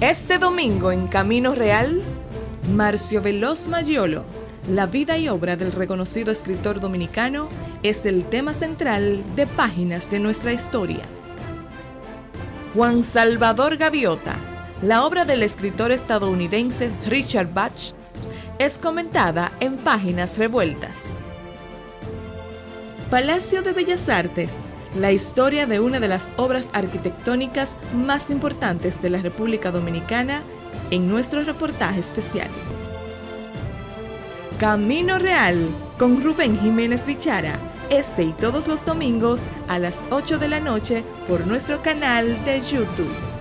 Este domingo en Camino Real, Marcio Veloz Mayolo, la vida y obra del reconocido escritor dominicano, es el tema central de Páginas de nuestra historia. Juan Salvador Gaviota, la obra del escritor estadounidense Richard Bach, es comentada en Páginas Revueltas. Palacio de Bellas Artes, la historia de una de las obras arquitectónicas más importantes de la República Dominicana en nuestro reportaje especial. Camino Real con Rubén Jiménez Vichara, este y todos los domingos a las 8 de la noche por nuestro canal de YouTube.